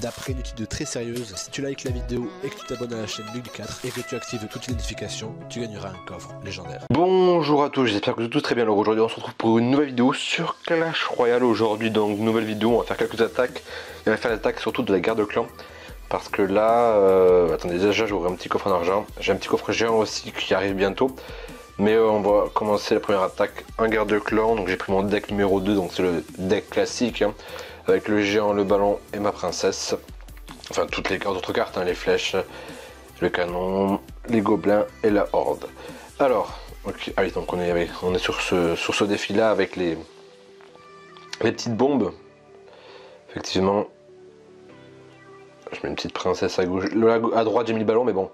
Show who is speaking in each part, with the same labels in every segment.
Speaker 1: D'après une étude très sérieuse, si tu likes la vidéo et que tu t'abonnes à la chaîne Bug 4 et que tu actives toutes les notifications, tu gagneras un coffre légendaire.
Speaker 2: Bonjour à tous, j'espère que vous tous très bien. Alors aujourd'hui on se retrouve pour une nouvelle vidéo sur Clash Royale. Aujourd'hui donc nouvelle vidéo, on va faire quelques attaques. Et on va faire l'attaque surtout de la guerre de clan. Parce que là, euh, attendez déjà j'aurai un petit coffre en argent. J'ai un petit coffre géant aussi qui arrive bientôt. Mais euh, on va commencer la première attaque en guerre de clan. Donc j'ai pris mon deck numéro 2, donc c'est le deck classique. Hein, avec le géant, le ballon et ma princesse. Enfin toutes les autres cartes, hein, les flèches, le canon, les gobelins et la horde. Alors, allez donc on est, sur ce, sur ce défi là avec les, les petites bombes. Effectivement, je mets une petite princesse à gauche. à droite, j'ai mis le ballon, mais bon,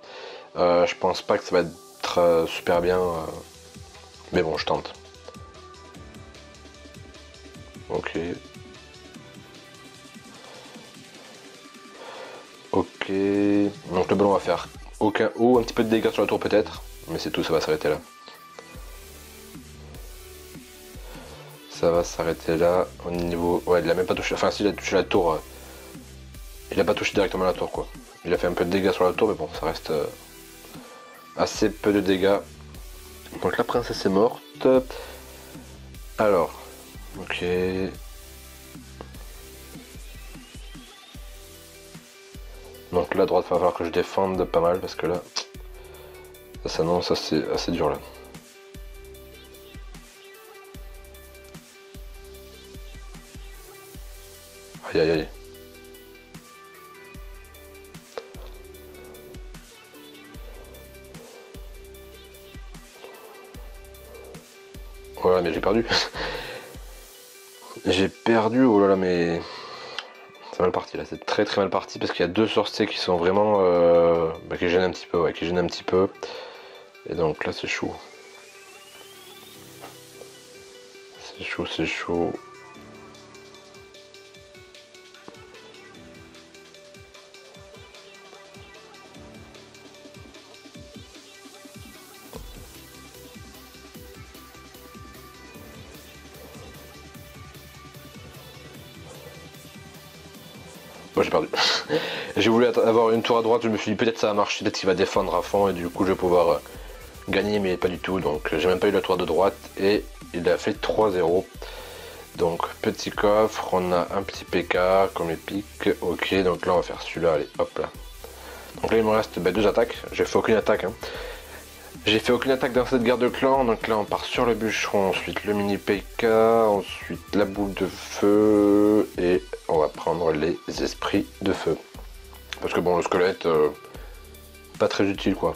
Speaker 2: euh, je pense pas que ça va être euh, super bien. Euh. mais bon, je tente. Ok. Ok. Donc le ballon va faire aucun haut, un petit peu de dégâts sur la tour peut-être. Mais c'est tout, ça va s'arrêter là. Ça va s'arrêter là. Au niveau. Ouais, il a même pas touché. Enfin, s'il a touché la tour. Il a pas touché directement la tour quoi. Il a fait un peu de dégâts sur la tour mais bon ça reste euh, assez peu de dégâts. Donc la princesse est morte. Alors, ok. Donc là droite va falloir que je défende pas mal parce que là ça s'annonce assez, assez dur là. Aïe aïe aïe. Voilà, mais j'ai perdu. j'ai perdu, oh là là, mais... C'est mal parti là, c'est très très mal parti parce qu'il y a deux sorciers qui sont vraiment... Euh... Bah, qui gênent un petit peu, ouais, qui gênent un petit peu. Et donc là c'est chaud. C'est chaud, c'est chaud. J'ai perdu. j'ai voulu avoir une tour à droite, je me suis dit peut-être ça va marcher, peut-être qu'il va défendre à fond et du coup je vais pouvoir euh, gagner mais pas du tout. Donc j'ai même pas eu la tour de droite et il a fait 3-0. Donc petit coffre, on a un petit PK comme épique. Ok, donc là on va faire celui-là, allez hop là. Donc là il me reste bah, deux attaques, j'ai fait aucune attaque. Hein. J'ai fait aucune attaque dans cette guerre de clan, donc là on part sur le bûcheron, ensuite le mini PK, ensuite la boule de feu, et on va prendre les esprits de feu. Parce que bon, le squelette, euh, pas très utile quoi.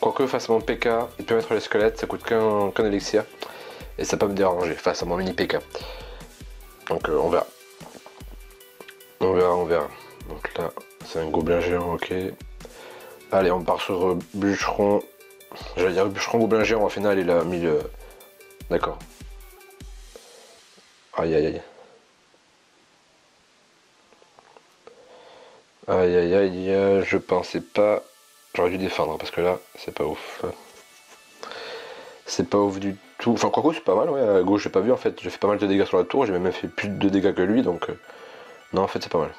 Speaker 2: Quoique face à mon PK, il peut mettre les squelettes, ça coûte qu'un élixir, et ça peut me déranger face à mon mini PK. Donc euh, on verra. On verra, on verra. Donc là, c'est un gobelin géant, ok. Allez, on part sur euh, bûcheron J'allais dire bûcheron gobelin géant, en final il a mis le... D'accord. Aïe aïe aïe. Aïe aïe aïe, je pensais pas... J'aurais dû défendre parce que là, c'est pas ouf. C'est pas ouf du tout. Enfin, quoi que c'est pas mal, ouais. À gauche, j'ai pas vu en fait. J'ai fait pas mal de dégâts sur la tour. J'ai même fait plus de dégâts que lui, donc. Euh, non, en fait, c'est pas mal.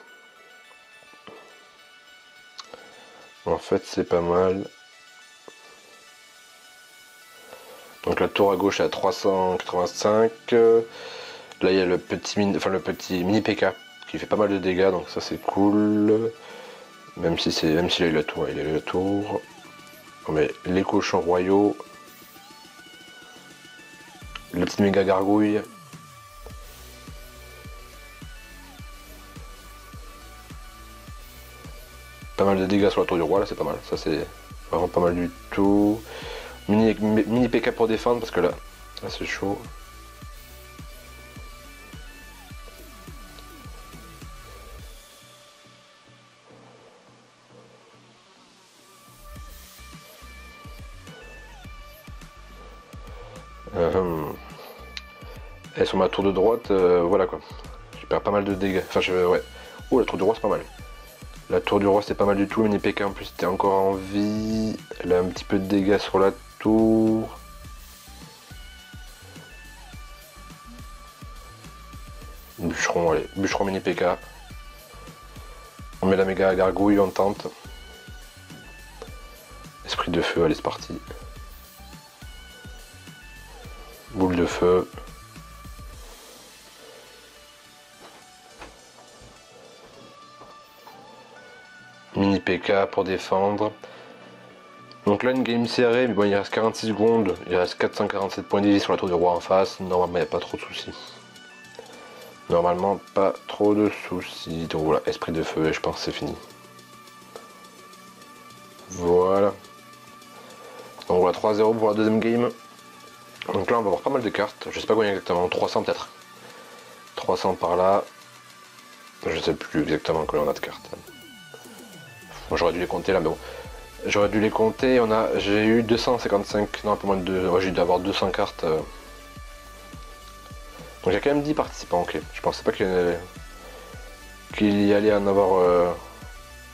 Speaker 2: En fait, c'est pas mal. Donc la tour à gauche est à 385. Là il y a le petit mini, enfin le petit mini PK qui fait pas mal de dégâts, donc ça c'est cool. Même si c'est. Même s'il a eu la tour, il a eu la tour. On met les cochons royaux. La petite méga gargouille. Pas mal de dégâts sur la tour du roi là c'est pas mal. Ça c'est vraiment pas mal du tout. Mini, PK pour défendre parce que là, là c'est chaud. Euh, et sur ma tour de droite, euh, voilà quoi. Je perds pas mal de dégâts. Enfin, je, ouais. Oh, la tour du roi, c'est pas mal. La tour du roi, c'est pas mal du tout. Mini PK en plus, c'était encore en vie. Elle a un petit peu de dégâts sur la Bûcheron, allez, bûcheron mini PK. On met la méga gargouille, on tente. Esprit de feu, allez c'est parti. Boule de feu. Mini PK pour défendre. Donc là, une game serrée, mais bon, il reste 46 secondes, il reste 447 points de vie sur la tour du roi en face. Normalement, il n'y a pas trop de soucis. Normalement, pas trop de soucis. Donc voilà, esprit de feu, et je pense que c'est fini. Voilà. Donc voilà, 3-0 pour la deuxième game. Donc là, on va avoir pas mal de cartes. Je sais pas combien exactement, 300 peut-être. 300 par là. Je sais plus exactement combien on a de cartes. j'aurais dû les compter là, mais bon. J'aurais dû les compter. On a, j'ai eu 255, non un peu moins de 2. j'ai dû avoir 200 cartes. Euh. Donc j'ai quand même 10 participants. Ok. Je pensais pas qu'il y, allait en avoir euh,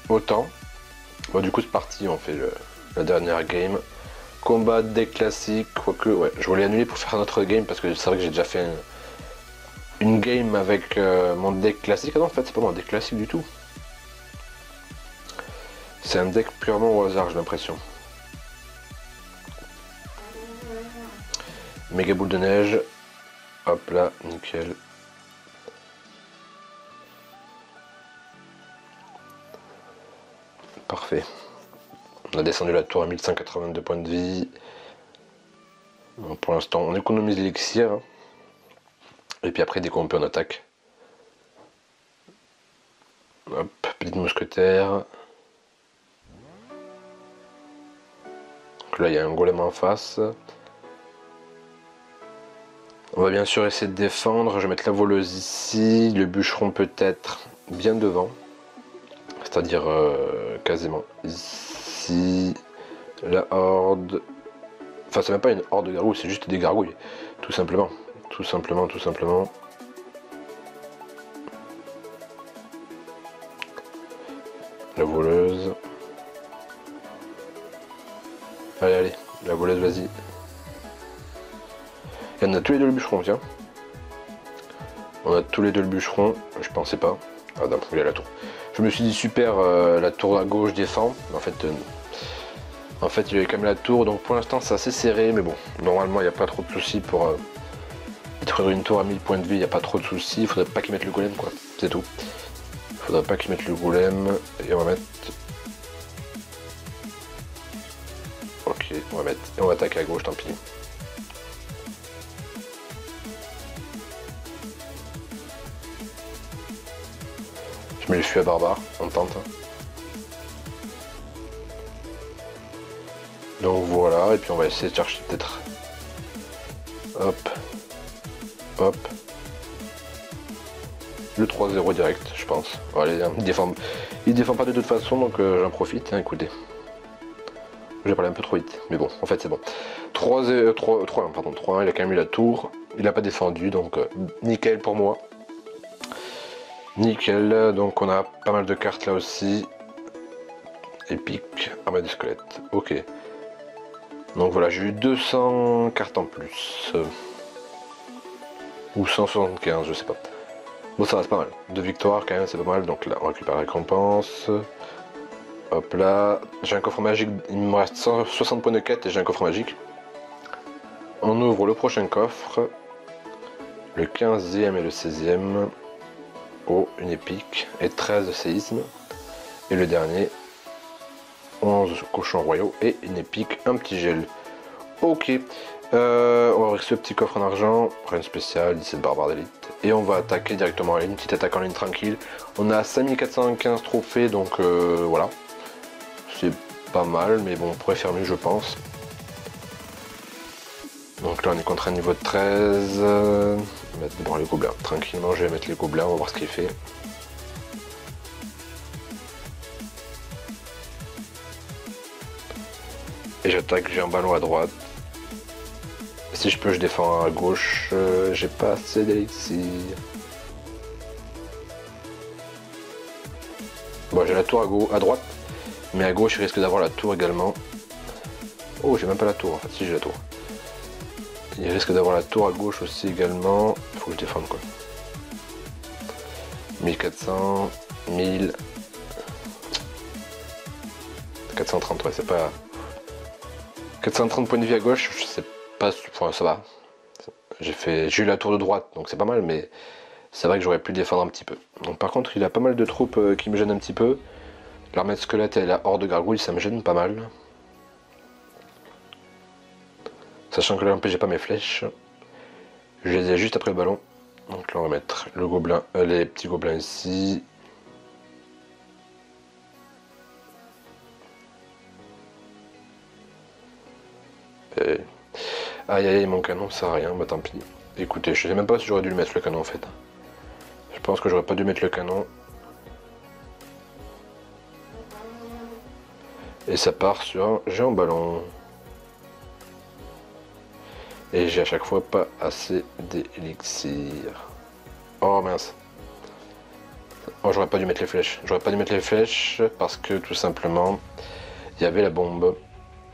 Speaker 2: autant. Bon, du coup c'est parti. On fait la dernière game. Combat deck classique, quoique ouais, je voulais annuler pour faire un autre game parce que c'est vrai que j'ai déjà fait une, game avec euh, mon deck classique. Ah non en fait c'est pas mon deck classique du tout. C'est un deck purement au hasard, j'ai l'impression. Méga boule de neige. Hop là, nickel. Parfait. On a descendu la tour à 1182 points de vie. pour l'instant, on économise l'élixir. Et puis après, dès qu'on peut, on attaque. Hop, petite mousquetaire. Là, il y a un golem en face. On va bien sûr essayer de défendre. Je vais mettre la voleuse ici. Le bûcheron peut-être bien devant. C'est-à-dire euh, quasiment ici. La horde. Enfin, c'est même pas une horde de gargouilles, c'est juste des gargouilles. Tout simplement. Tout simplement, tout simplement. La voleuse. Vas-y. Et on a tous les deux le bûcheron, tiens. On a tous les deux le bûcheron, je pensais pas. Ah d'un y a la tour. Je me suis dit super, euh, la tour à gauche défend. En fait, euh, en fait, il y avait quand même la tour, donc pour l'instant c'est assez serré, mais bon, normalement il n'y a pas trop de soucis pour euh, détruire une tour à 1000 points de vie, il n'y a pas trop de soucis. Il faudrait pas qu'ils mettent le golem, quoi. C'est tout. Il faudrait pas qu'ils mettent le golem. Et on va mettre va attaquer à gauche, tant pis. Je mets le fût à barbare, on tente. Donc voilà, et puis on va essayer de chercher peut-être. Hop. Hop. Le 3-0 direct, je pense. Allez, il défend, il défend pas de toute façon, donc euh, j'en profite. Hein, écoutez. J'ai parlé un peu trop vite, mais bon, en fait c'est bon. 3, 3, 3, pardon, 3 il a quand même eu la tour, il n'a pas défendu, donc euh, nickel pour moi. Nickel, donc on a pas mal de cartes là aussi. Épique, armée de squelette, ok. Donc voilà, j'ai eu 200 cartes en plus. ou 175, je sais pas. Bon ça c'est pas mal. Deux victoires quand même, c'est pas mal, donc là on récupère la récompense. Hop là, j'ai un coffre magique, il me reste 60 points de quête et j'ai un coffre magique. On ouvre le prochain coffre, le 15e et le 16e. Oh, une épique et 13 de séisme. Et le dernier, 11 cochons royaux et une épique, un petit gel. Ok, euh, on va ouvrir ce petit coffre en argent, rien spécial, 17 barbares d'élite. Et on va attaquer directement en ligne, petite attaque en ligne tranquille. On a 5415 trophées, donc euh, voilà pas mal, mais bon, on pourrait faire mieux, je pense. Donc là, on est contre un niveau de 13. Mettre d'abord les gobelins. Tranquillement, je vais mettre les gobelins, on va voir ce qu'il fait. Et j'attaque, j'ai un ballon à droite. Si je peux, je défends à gauche. Euh, j'ai pas assez d'élixir. Bon, j'ai la tour à, à droite. Mais à gauche, il risque d'avoir la tour également. Oh, j'ai même pas la tour en fait, si j'ai la tour. Il risque d'avoir la tour à gauche aussi également. Faut que je défende quoi. 1400, 1000. 430, ouais, c'est pas. 430 points de vie à gauche, je sais pas. Enfin, ça va. J'ai fait, eu la tour de droite, donc c'est pas mal, mais c'est vrai que j'aurais pu défendre un petit peu. Donc par contre, il a pas mal de troupes euh, qui me gênent un petit peu. L'armée de squelette et la horde de gargouilles, ça me gêne pas mal. Sachant que là, en plus, j'ai pas mes flèches. Je les ai juste après le ballon. Donc là, on va mettre le gobelin, euh, les petits gobelins ici. Et... Aïe aïe, mon canon, ça sert à rien, bah tant pis. Écoutez, je sais même pas si j'aurais dû le mettre le canon en fait. Je pense que j'aurais pas dû mettre le canon. Et ça part sur un géant ballon. Et j'ai à chaque fois pas assez d'élixir. Oh mince. Oh j'aurais pas dû mettre les flèches. J'aurais pas dû mettre les flèches parce que tout simplement il y avait la bombe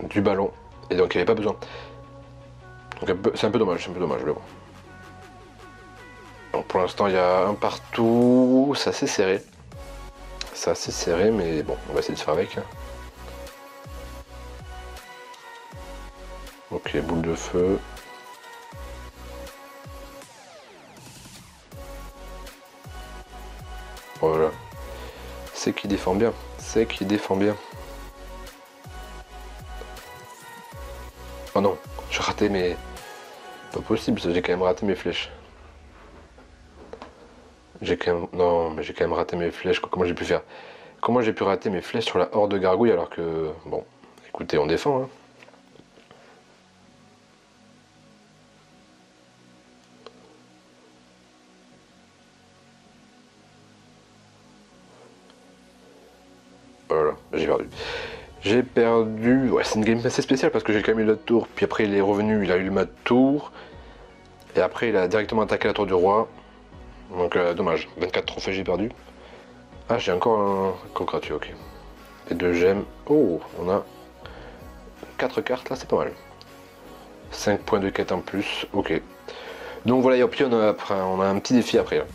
Speaker 2: du ballon. Et donc il n'y avait pas besoin. C'est un peu dommage, c'est un peu dommage bon. Donc pour l'instant il y a un partout. C'est assez serré. C'est assez serré mais bon on va essayer de faire avec. Ok, boule de feu. Voilà. C'est qui défend bien. C'est qui défend bien. Oh non, j'ai raté mes... Pas possible, j'ai quand même raté mes flèches. J'ai quand même... Non, mais j'ai quand même raté mes flèches. Comment j'ai pu faire? Comment j'ai pu rater mes flèches sur la horde de gargouilles alors que... Bon, écoutez, on défend. Hein. Voilà, j'ai perdu. J'ai perdu. Ouais, c'est une game assez spéciale parce que j'ai quand même eu la tour, puis après il est revenu, il a eu ma tour, et après il a directement attaqué la tour du roi. Donc euh, dommage, 24 trophées j'ai perdu. Ah, j'ai encore un concratu, ok. Et deux gemmes. Oh, on a 4 cartes là, c'est pas mal. 5 points de quête en plus, ok. Donc voilà, et puis on a, on a un petit défi après.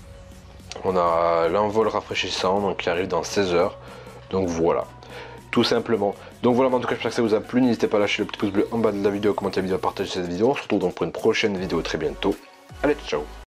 Speaker 2: On a l'envol rafraîchissant, donc qui arrive dans 16 heures. Donc voilà, tout simplement. Donc voilà, en tout cas, j'espère que ça vous a plu. N'hésitez pas à lâcher le petit pouce bleu en bas de la vidéo, commenter la vidéo, partager cette vidéo. On se retrouve donc pour une prochaine vidéo très bientôt. Allez, ciao